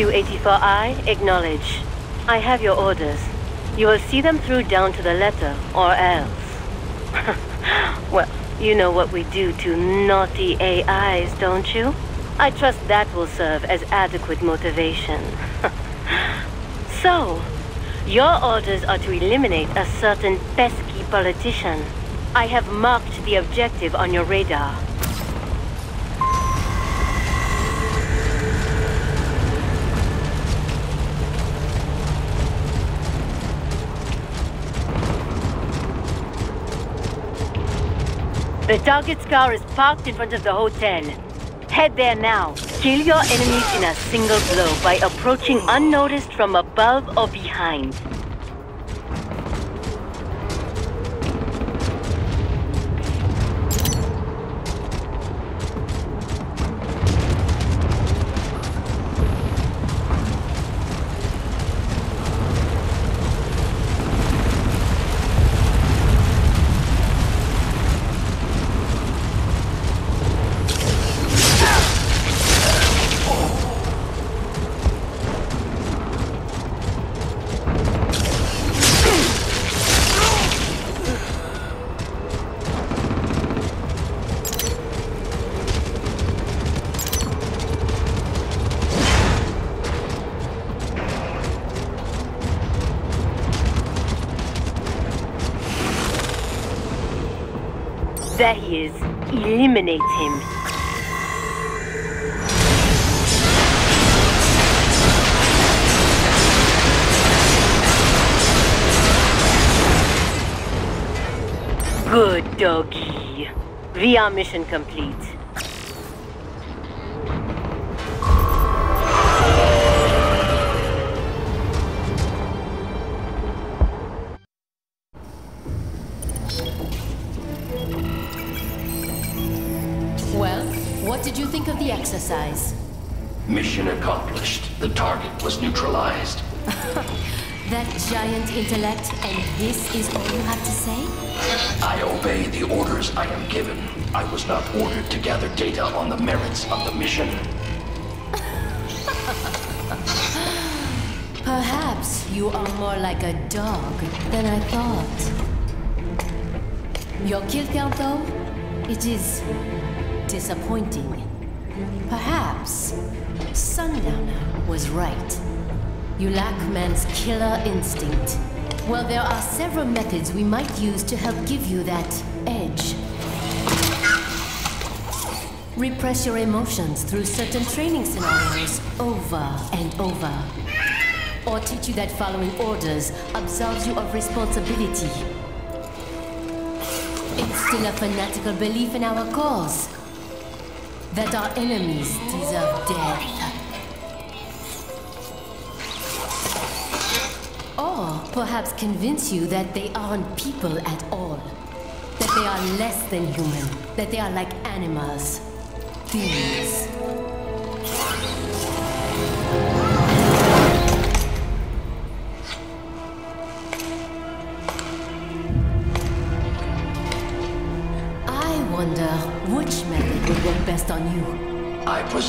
Q-84I, acknowledge. I have your orders. You will see them through down to the letter, or else. well, you know what we do to naughty AIs, don't you? I trust that will serve as adequate motivation. so, your orders are to eliminate a certain pesky politician. I have marked the objective on your radar. The target's car is parked in front of the hotel. Head there now. Kill your enemies in a single blow by approaching unnoticed from above or behind. There he is. Eliminate him. Good doggy. VR mission complete. Intellect, and this is all you have to say? I obey the orders I am given. I was not ordered to gather data on the merits of the mission. Perhaps you are more like a dog than I thought. Your kill count, though, it is disappointing. Perhaps Sundowner was right. You lack man's killer instinct. Well, there are several methods we might use to help give you that edge. Repress your emotions through certain training scenarios over and over. Or teach you that following orders absolves you of responsibility. Instill a fanatical belief in our cause. That our enemies deserve death. Perhaps convince you that they aren't people at all. That they are less than human. That they are like animals. Things.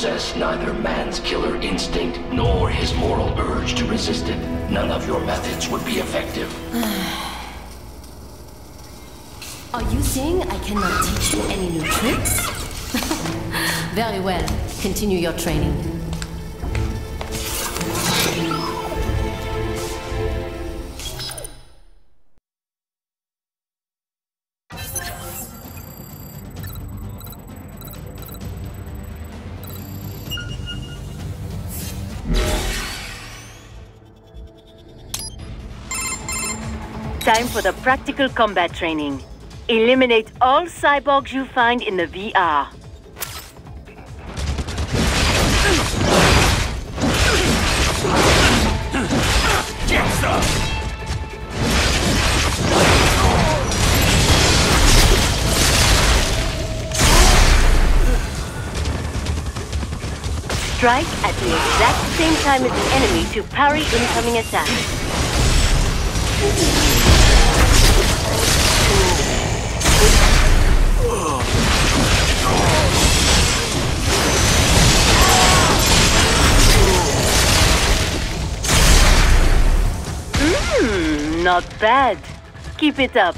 Possess neither man's killer instinct nor his moral urge to resist it. None of your methods would be effective. Are you saying I cannot teach you any new tricks? Very well. Continue your training. For the practical combat training. Eliminate all cyborgs you find in the VR. Strike at the exact same time as the enemy to parry incoming attacks. Hmm, not bad. Keep it up.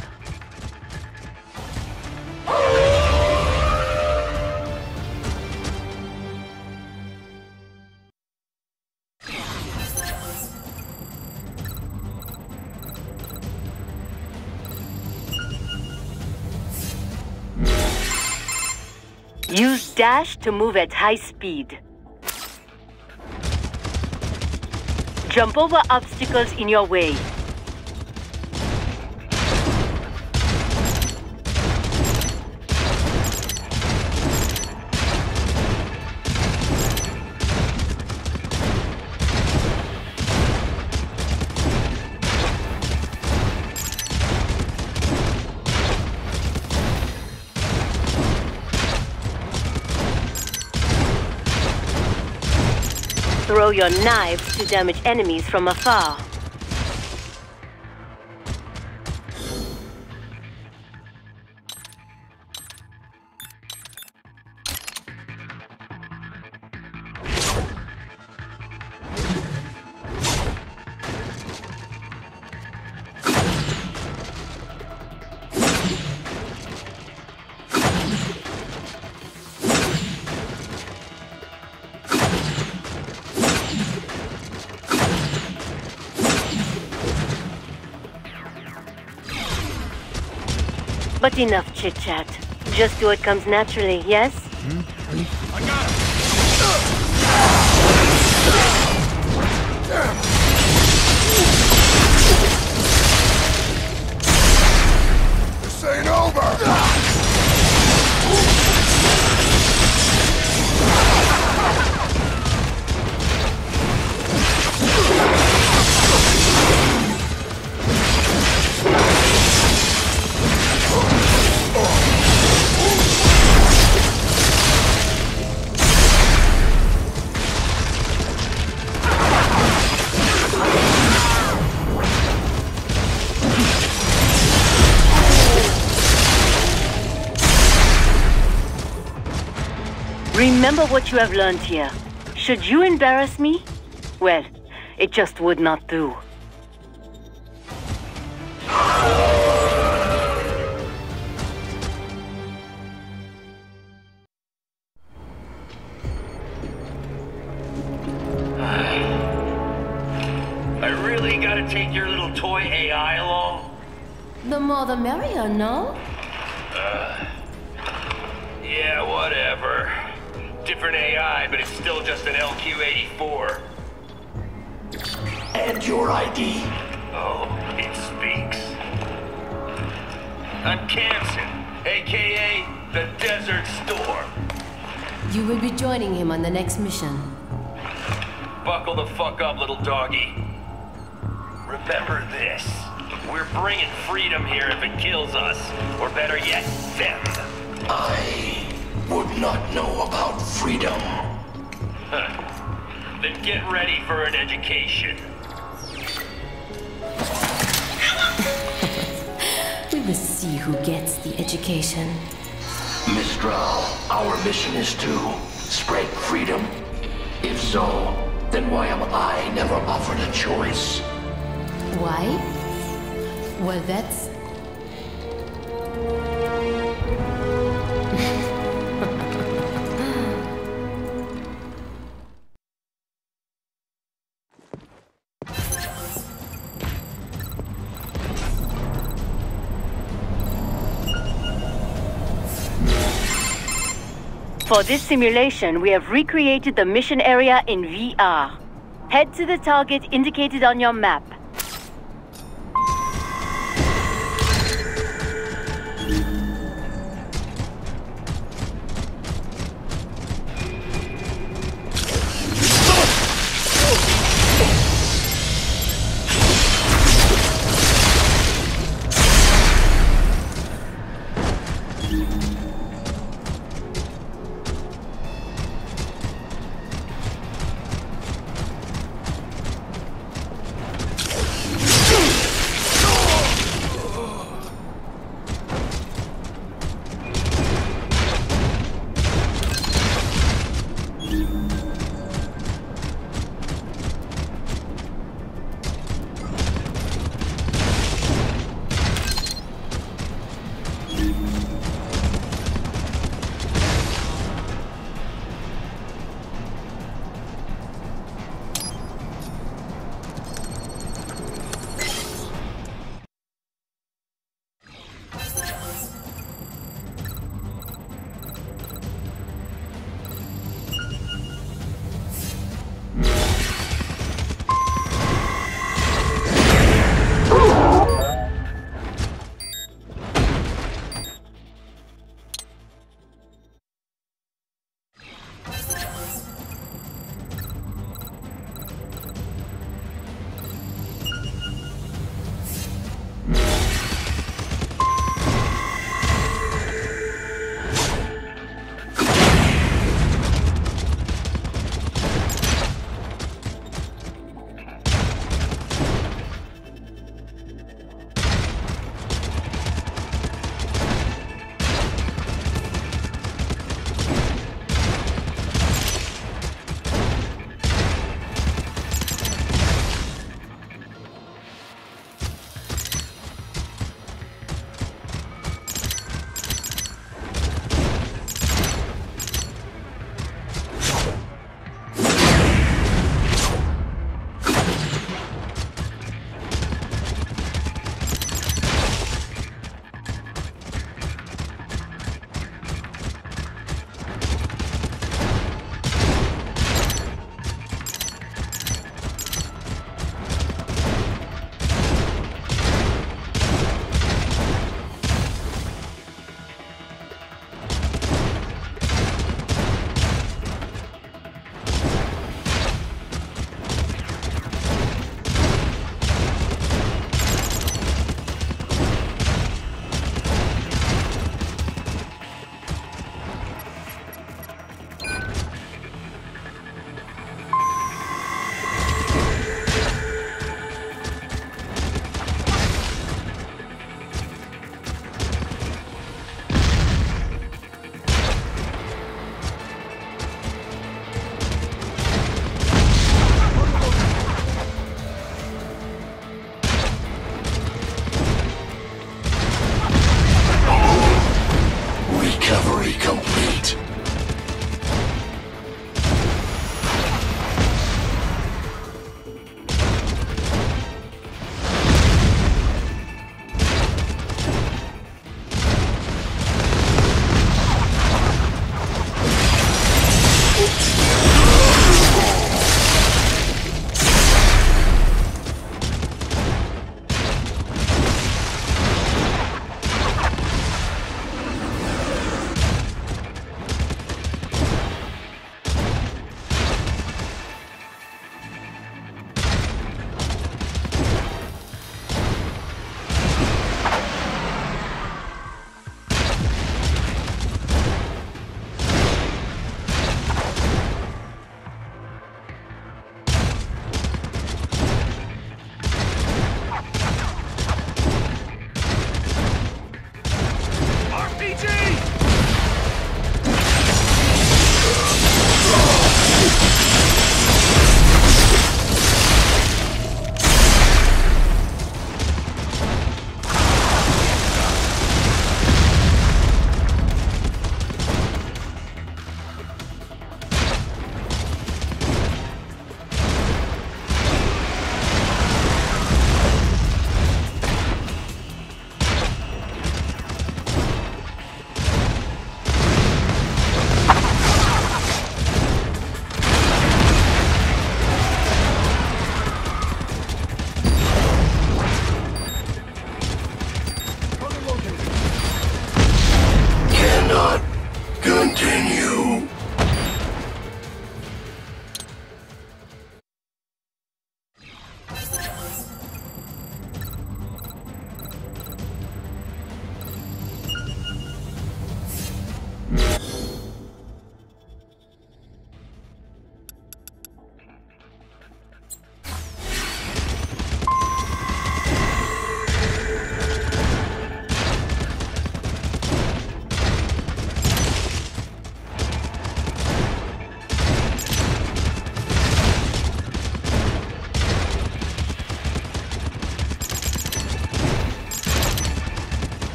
Dash to move at high speed. Jump over obstacles in your way. Your knives to damage enemies from afar. Enough chit chat. Just do what comes naturally, yes? Remember what you have learned here. Should you embarrass me? Well, it just would not do. I really gotta take your little toy AI along? The more the merrier, no? Joining him on the next mission. Buckle the fuck up, little doggy. Remember this. We're bringing freedom here if it kills us. Or better yet, them. I would not know about freedom. Then get ready for an education. We will see who gets the education. Mistral, our mission is to spread freedom. If so, then why am I never offered a choice? Why? Well, that's. For this simulation, we have recreated the mission area in VR. Head to the target indicated on your map.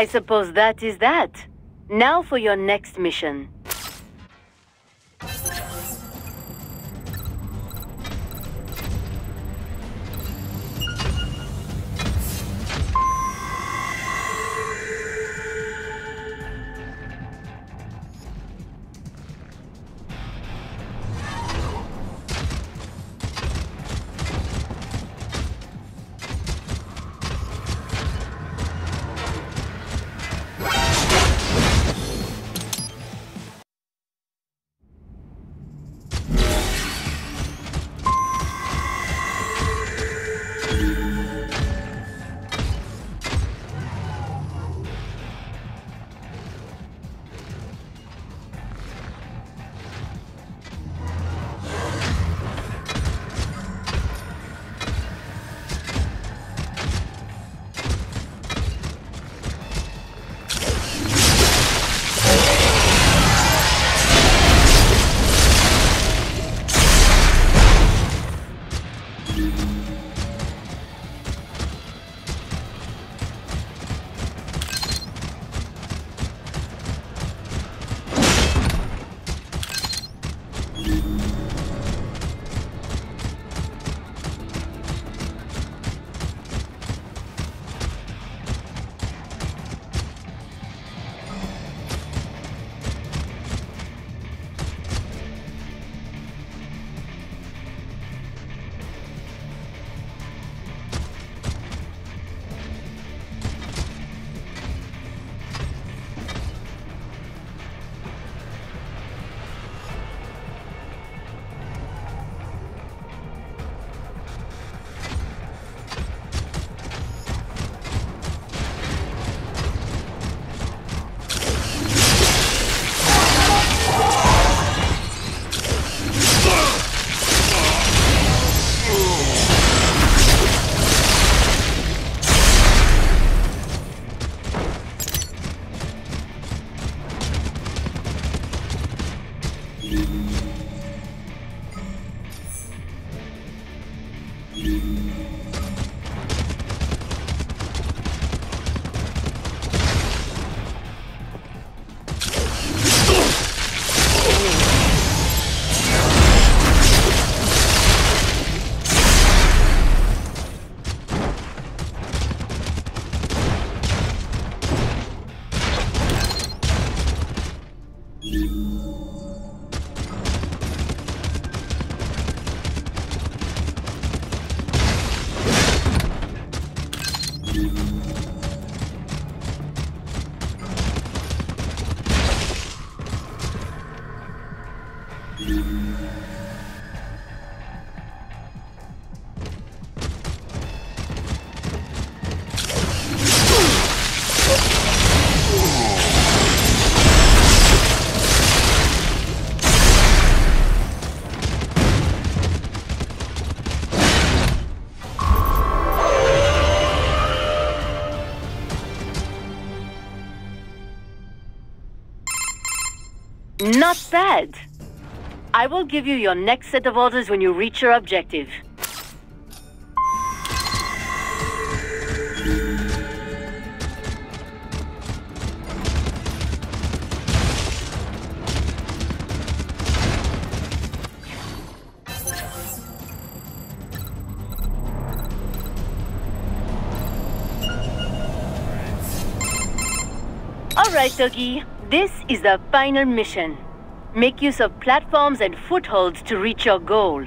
I suppose that is that. Now for your next mission. うん。I will give you your next set of orders when you reach your objective. Alright, Dougie. This is the final mission. Make use of platforms and footholds to reach your goal.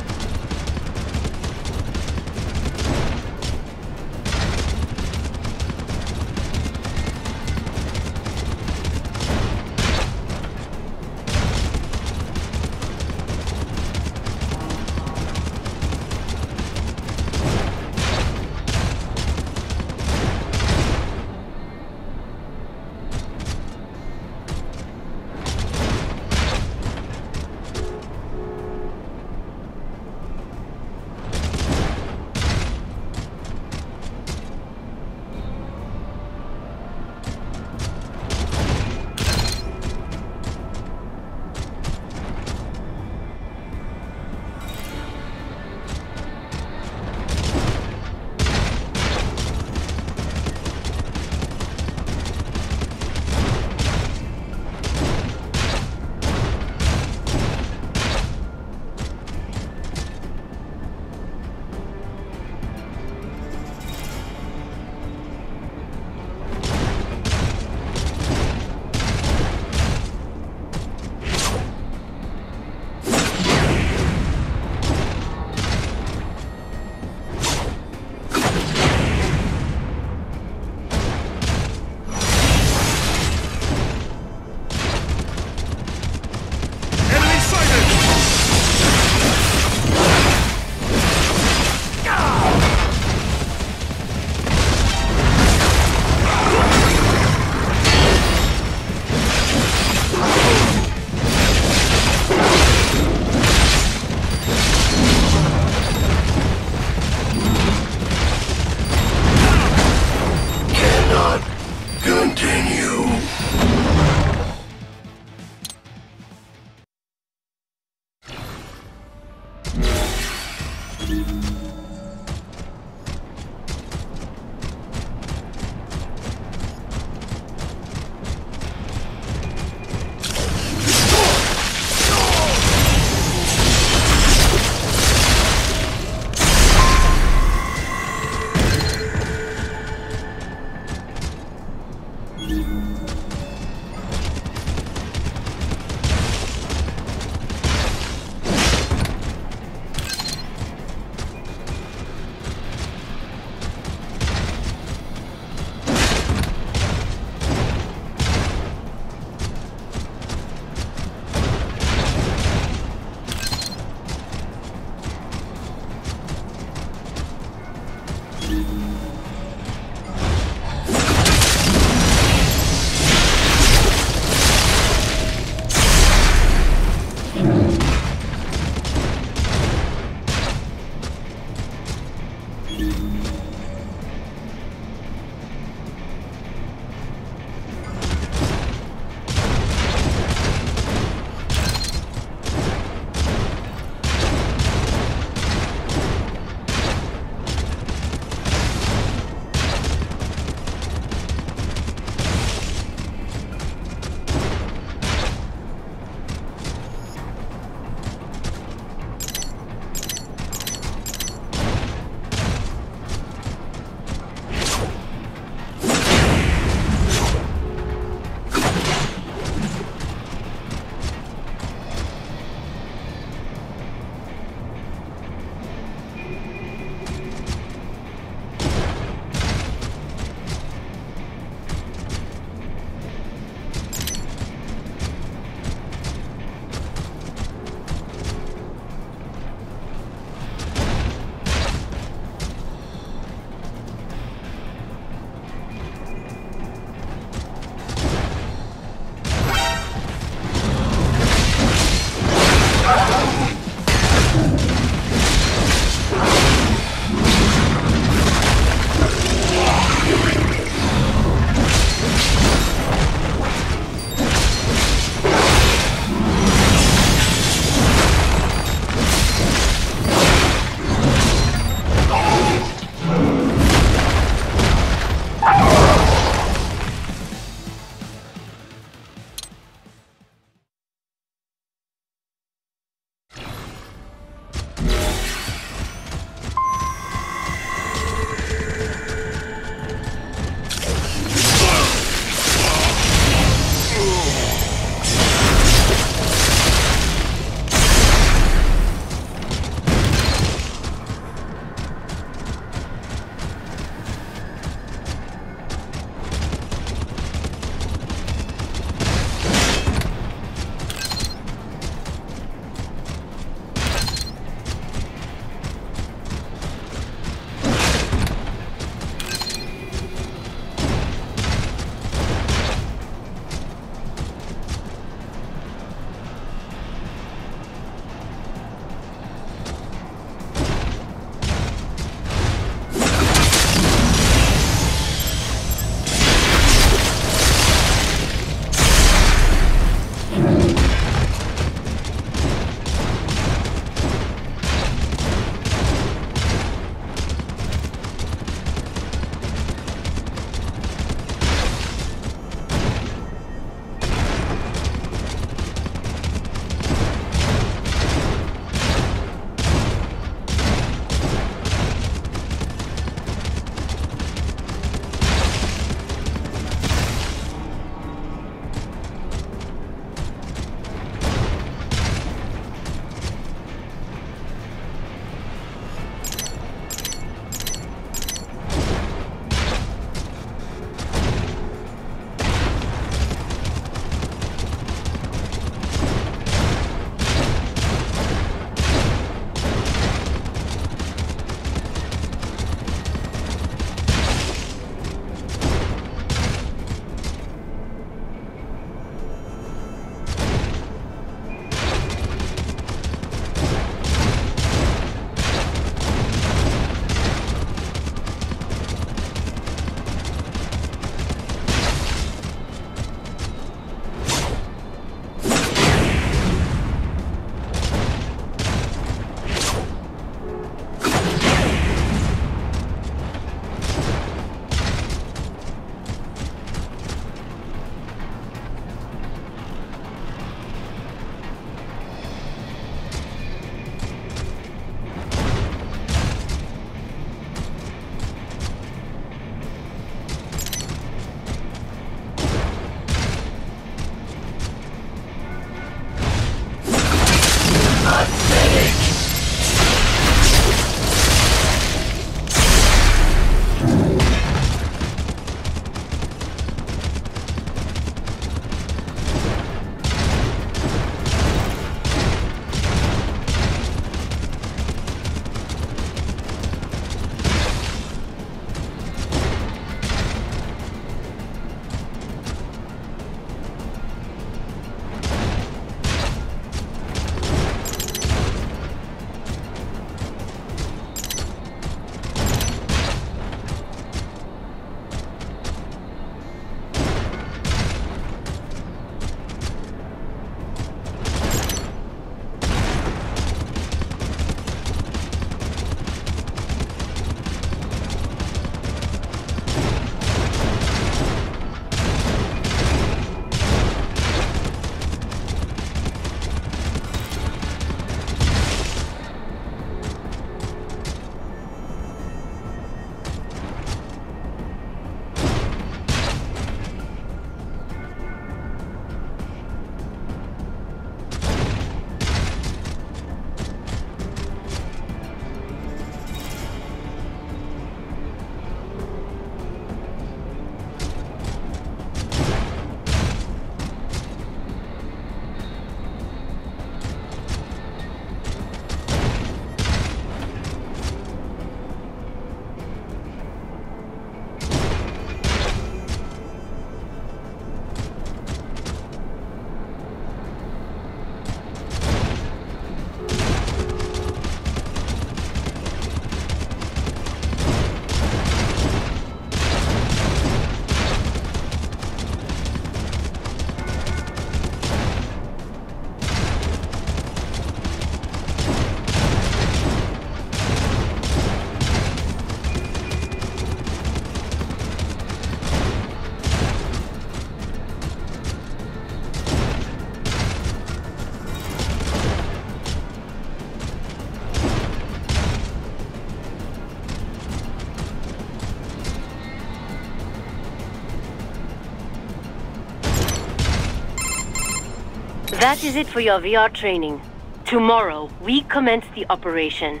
That is it for your VR training. Tomorrow, we commence the operation.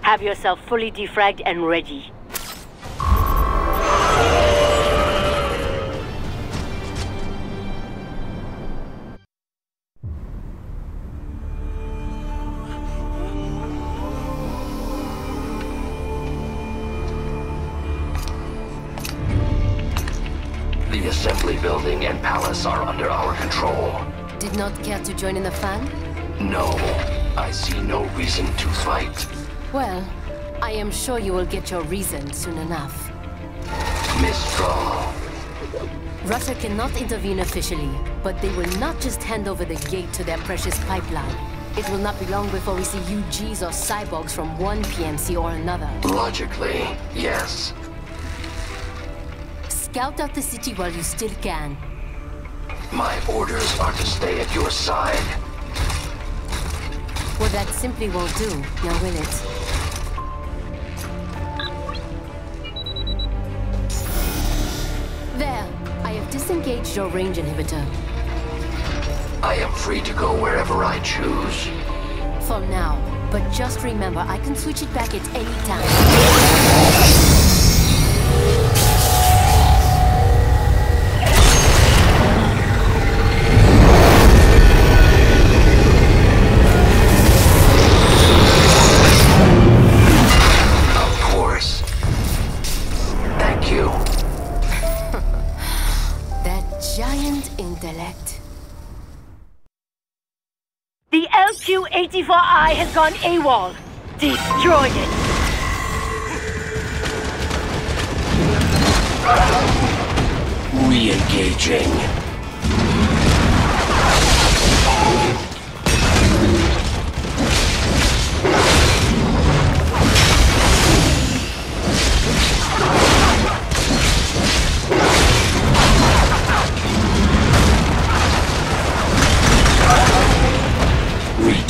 Have yourself fully defragged and ready. Join in the fun? No, I see no reason to fight. Well, I am sure you will get your reason soon enough. Mistral. Russia cannot intervene officially, but they will not just hand over the gate to their precious pipeline. It will not be long before we see UGs or cyborgs from one PMC or another. Logically, yes. Scout out the city while you still can. My orders are to stay at your side. Well, that simply won't do, now will it? There, I have disengaged your range inhibitor. I am free to go wherever I choose. For now, but just remember I can switch it back at any time. LQ-84I has gone AWOL. Destroy it. Re-engaging.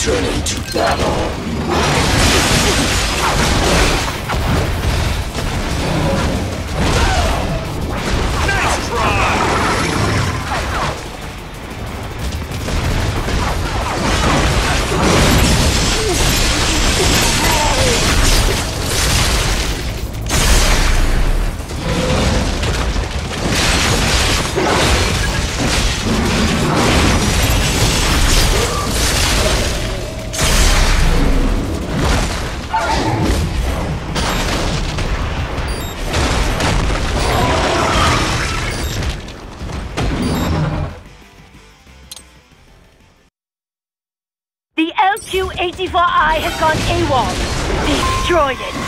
Returning to battle. Has gone AWOL. Destroy it.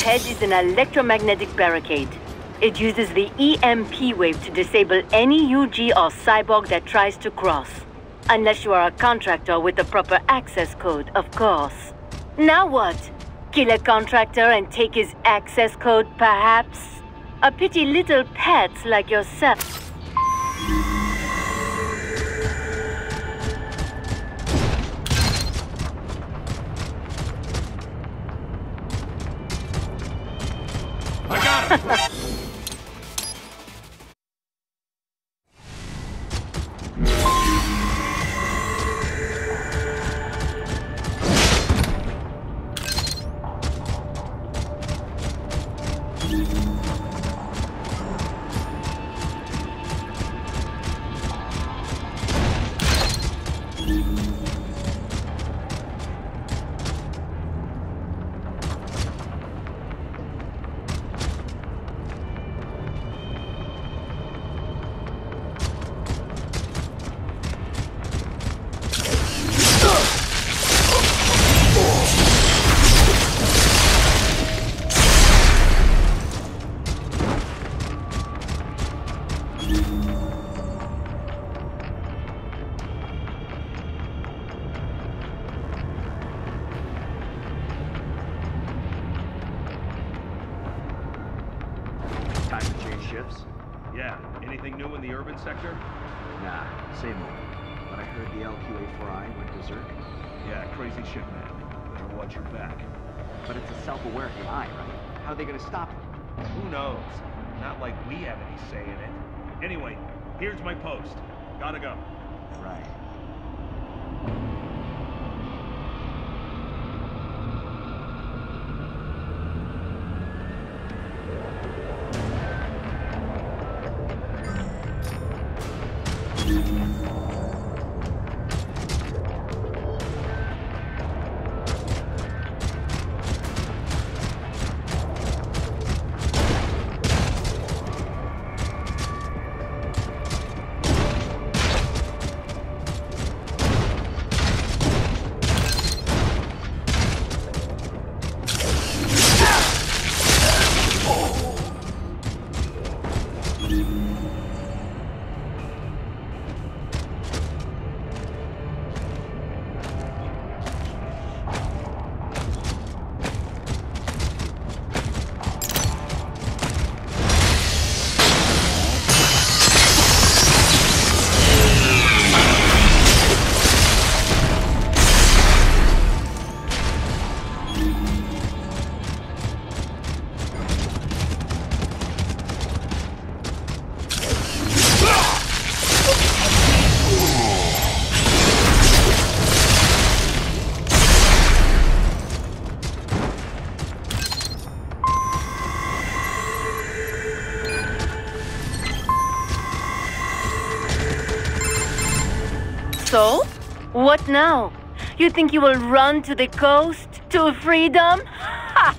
Ahead is an electromagnetic barricade. It uses the EMP wave to disable any UG or cyborg that tries to cross. Unless you are a contractor with the proper access code, of course. Now what? Kill a contractor and take his access code, perhaps? A pity little pets like yourself. Right? How are they gonna stop it? Who knows? Not like we have any say in it. Anyway, here's my post. Gotta go. Right. Now? You think you will run to the coast? To freedom? Ha!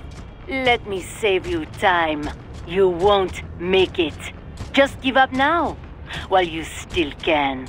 Let me save you time. You won't make it. Just give up now, while you still can.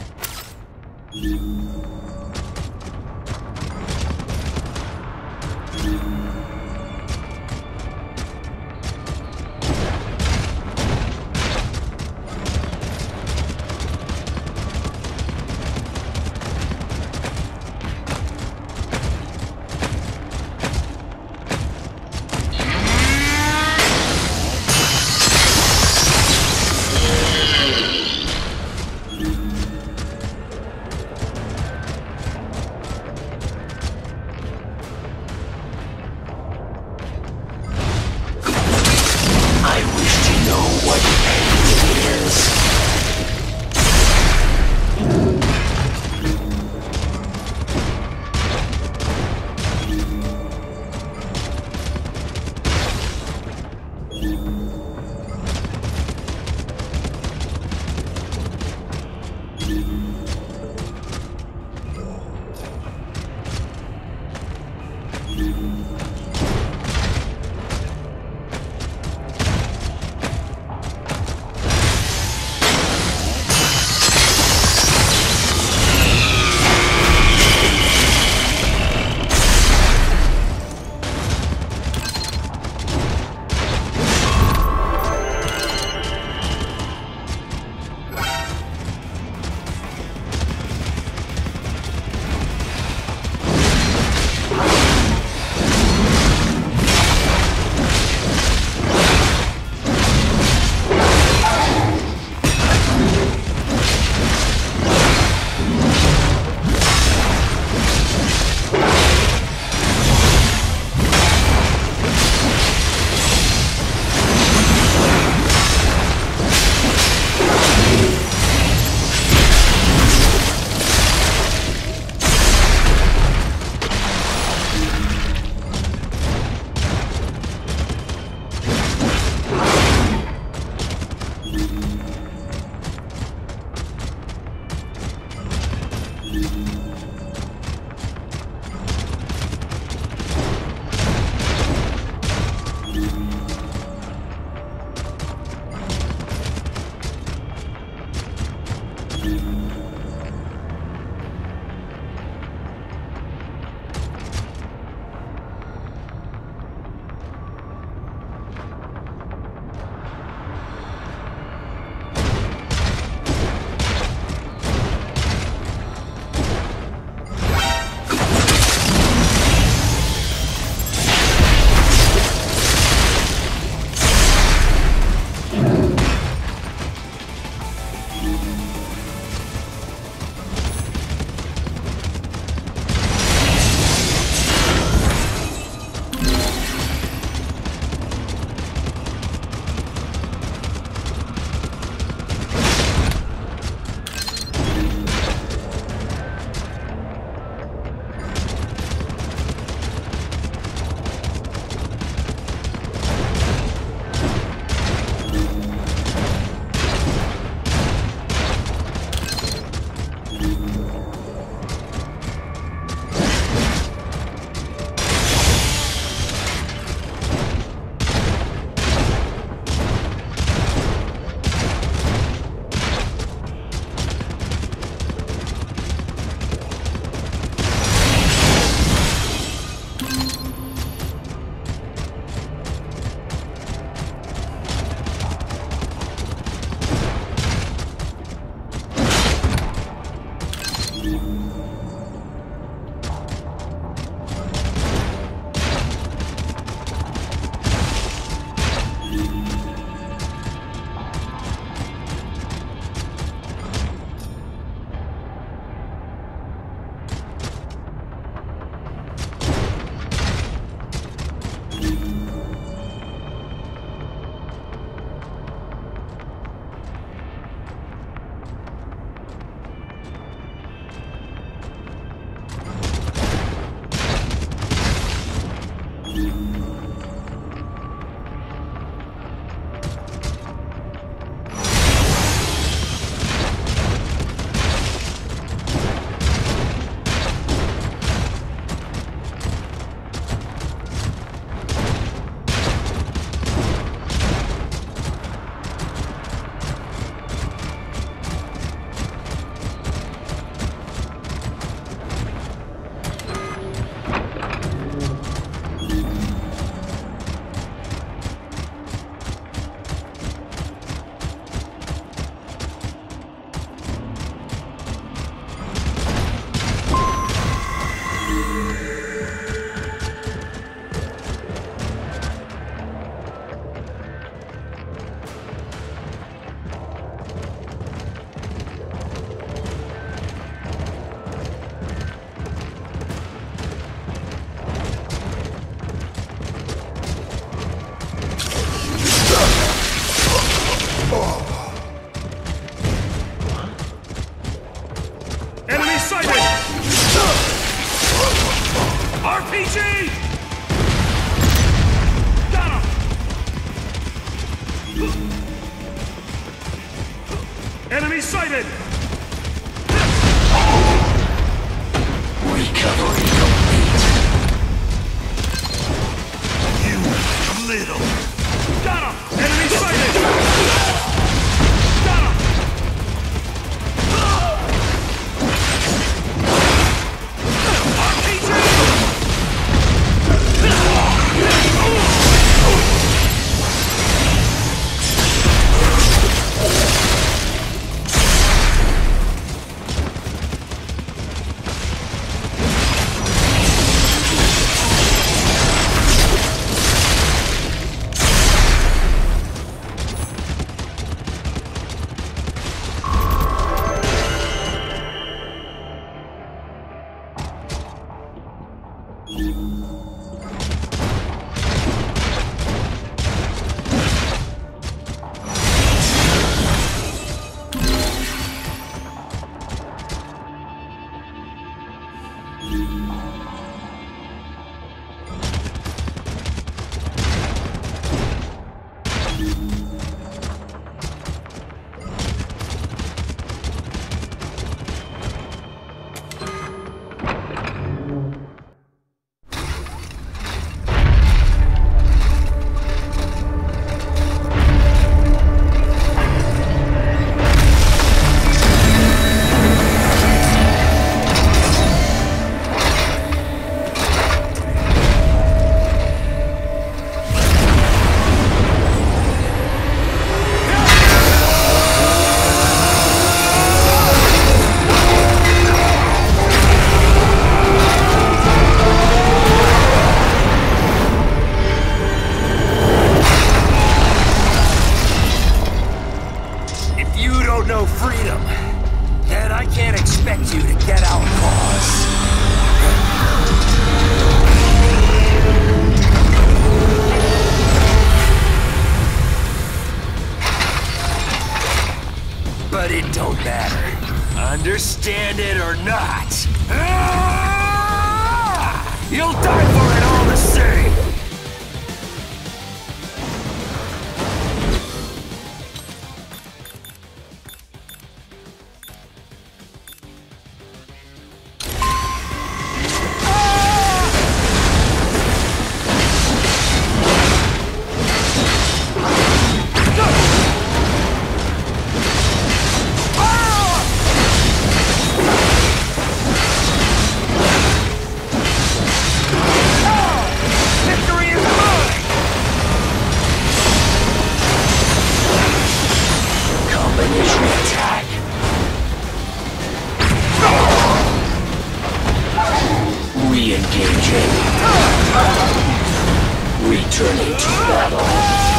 Returning to battle.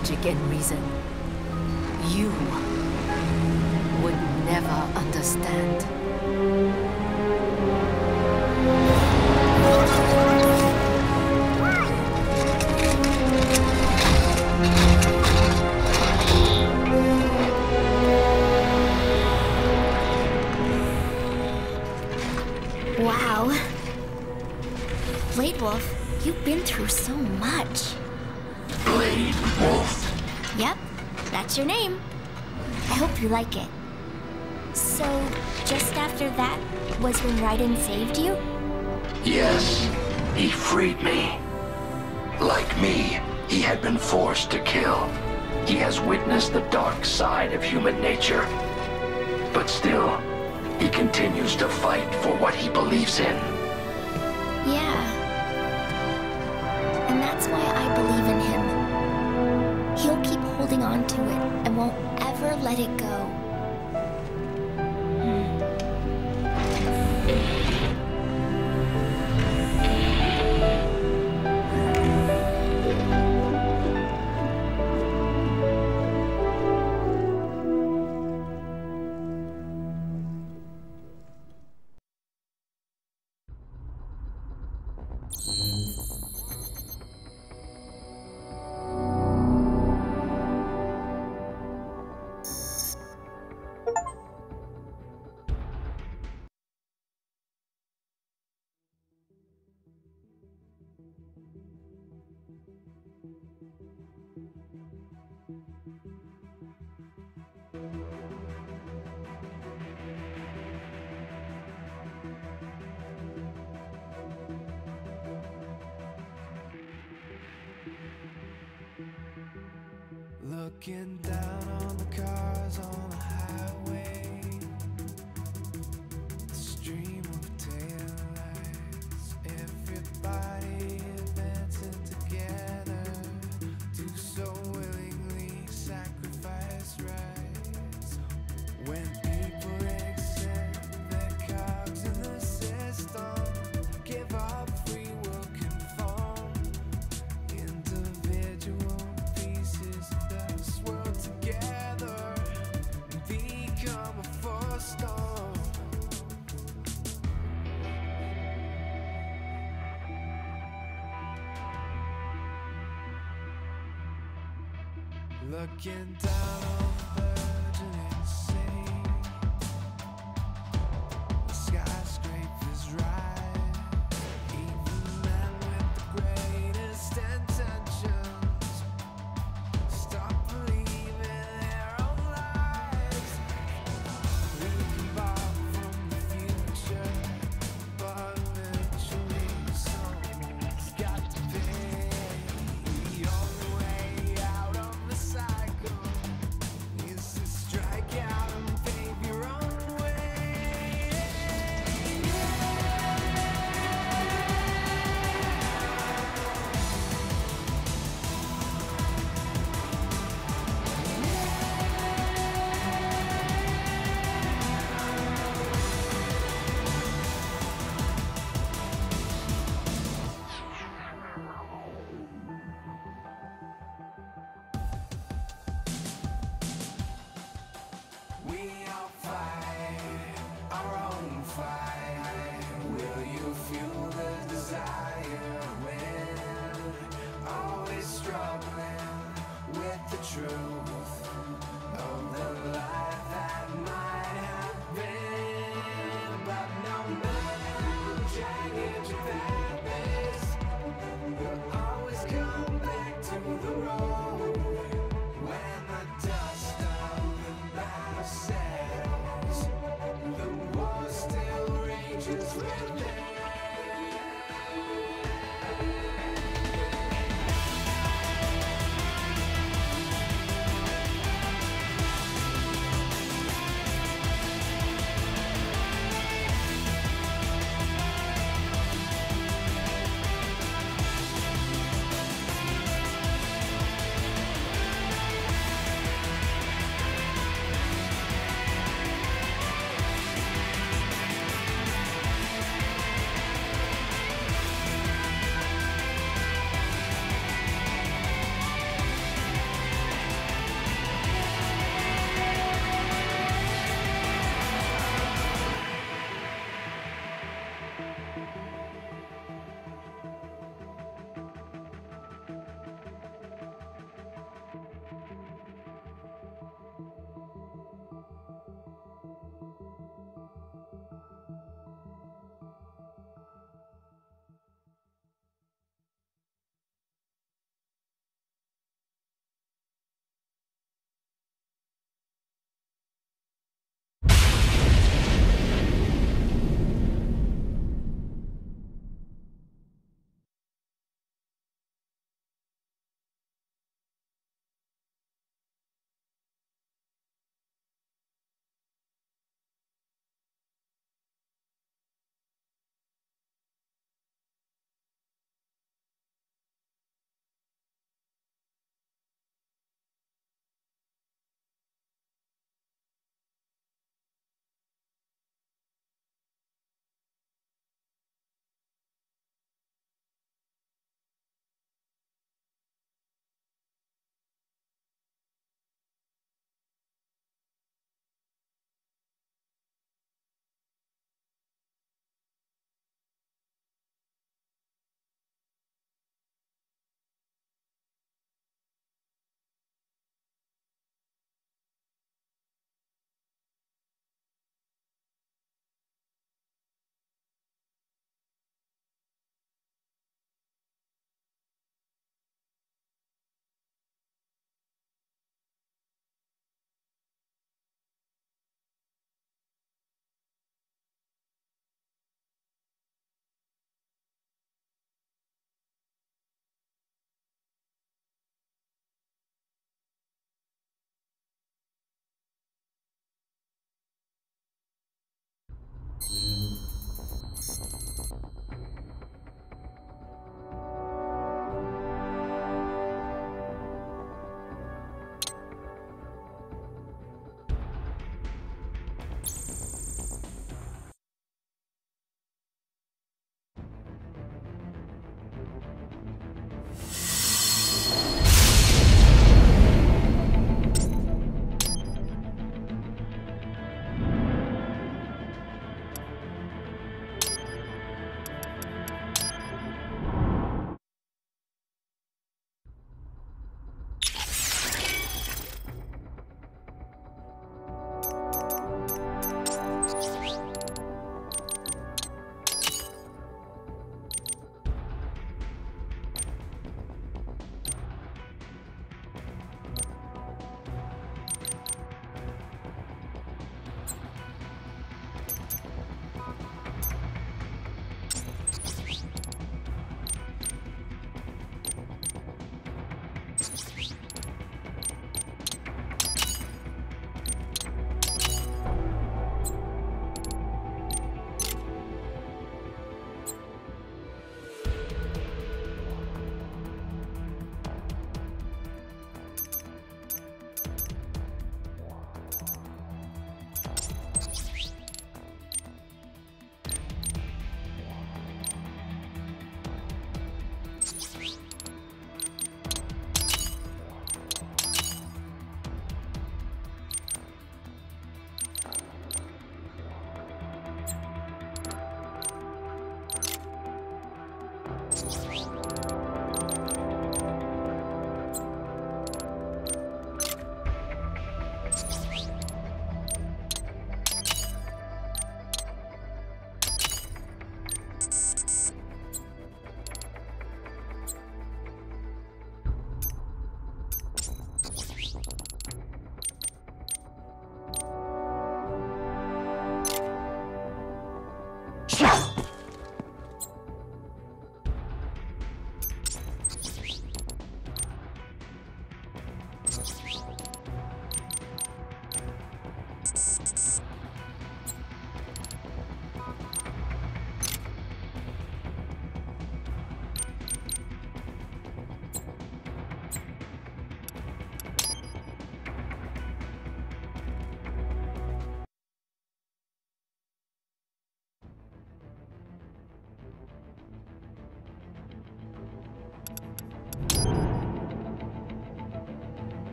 logic and reason. You would never understand. That's your name. I hope you like it. So, just after that was when Raiden saved you? Yes, he freed me. Like me, he had been forced to kill. He has witnessed the dark side of human nature. But still, he continues to fight for what he believes in. Yeah. And that's why I believe let it go. Looking down